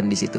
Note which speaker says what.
Speaker 1: bukan di situ.